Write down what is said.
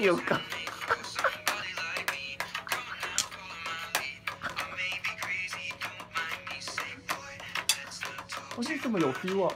有卡？我是这么有 feel 啊